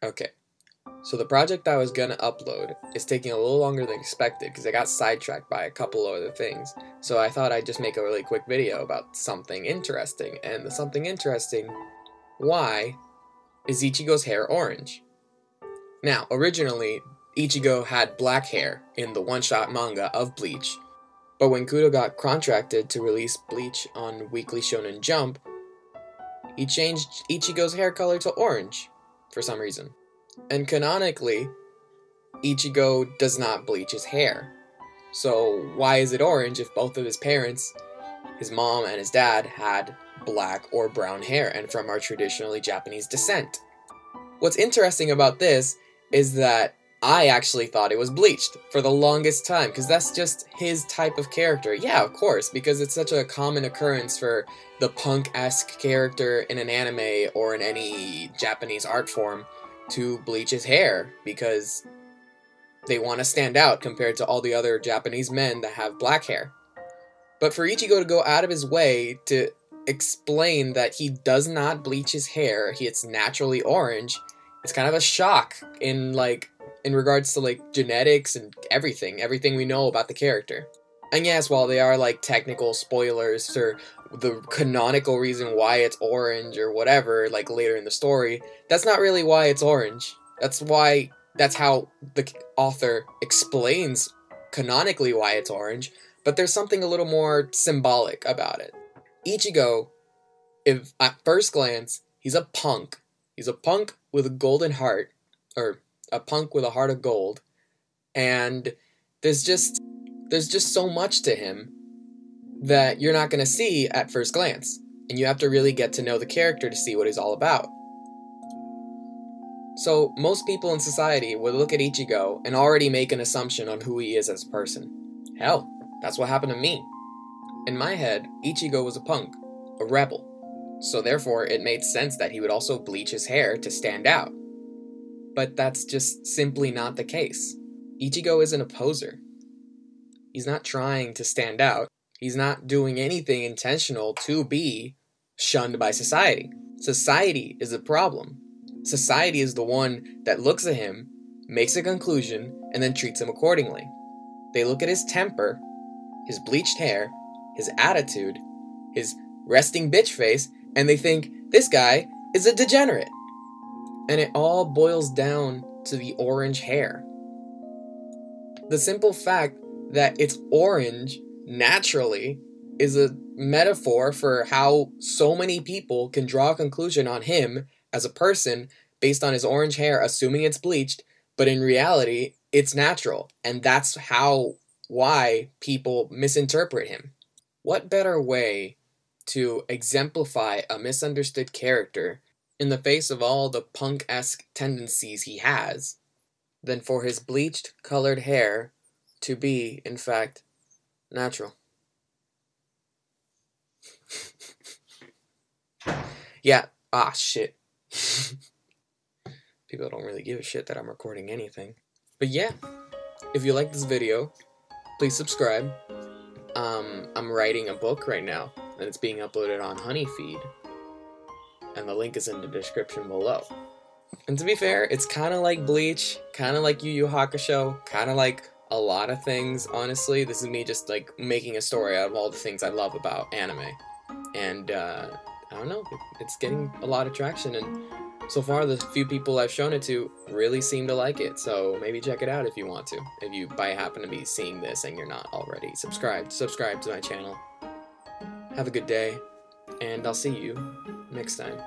Okay, so the project I was gonna upload is taking a little longer than expected because I got sidetracked by a couple other things. So I thought I'd just make a really quick video about something interesting. And the something interesting, why is Ichigo's hair orange? Now, originally, Ichigo had black hair in the one-shot manga of Bleach, but when Kubo got contracted to release Bleach on Weekly Shonen Jump, he changed Ichigo's hair color to orange for some reason. And canonically, Ichigo does not bleach his hair. So why is it orange if both of his parents, his mom and his dad, had black or brown hair and from our traditionally Japanese descent? What's interesting about this is that I actually thought it was bleached for the longest time because that's just his type of character. Yeah, of course, because it's such a common occurrence for the punk-esque character in an anime or in any Japanese art form to bleach his hair because they want to stand out compared to all the other Japanese men that have black hair. But for Ichigo to go out of his way to explain that he does not bleach his hair, he it's naturally orange, it's kind of a shock in like in regards to like genetics and everything, everything we know about the character. And yes, while they are like technical spoilers or the canonical reason why it's orange or whatever, like later in the story, that's not really why it's orange. That's why, that's how the author explains canonically why it's orange, but there's something a little more symbolic about it. Ichigo, if at first glance, he's a punk. He's a punk with a golden heart, or a punk with a heart of gold, and there's just there's just so much to him that you're not going to see at first glance, and you have to really get to know the character to see what he's all about. So, most people in society would look at Ichigo and already make an assumption on who he is as a person. Hell, that's what happened to me. In my head, Ichigo was a punk, a rebel, so therefore it made sense that he would also bleach his hair to stand out. But that's just simply not the case. Ichigo isn't a poser. He's not trying to stand out. He's not doing anything intentional to be shunned by society. Society is the problem. Society is the one that looks at him, makes a conclusion, and then treats him accordingly. They look at his temper, his bleached hair, his attitude, his resting bitch face, and they think this guy is a degenerate. And it all boils down to the orange hair. The simple fact that it's orange naturally is a metaphor for how so many people can draw a conclusion on him as a person based on his orange hair, assuming it's bleached, but in reality, it's natural. And that's how, why people misinterpret him. What better way to exemplify a misunderstood character in the face of all the punk esque tendencies he has than for his bleached colored hair to be, in fact, natural. yeah, ah, shit. People don't really give a shit that I'm recording anything. But yeah, if you like this video, please subscribe. Um, I'm writing a book right now, and it's being uploaded on Honeyfeed. And the link is in the description below. And to be fair, it's kind of like Bleach, kind of like Yu Yu Hakusho, kind of like a lot of things, honestly. This is me just like making a story out of all the things I love about anime. And uh, I don't know, it's getting a lot of traction. And so far, the few people I've shown it to really seem to like it. So maybe check it out if you want to. If you by happen to be seeing this and you're not already subscribed, subscribe to my channel. Have a good day, and I'll see you next time.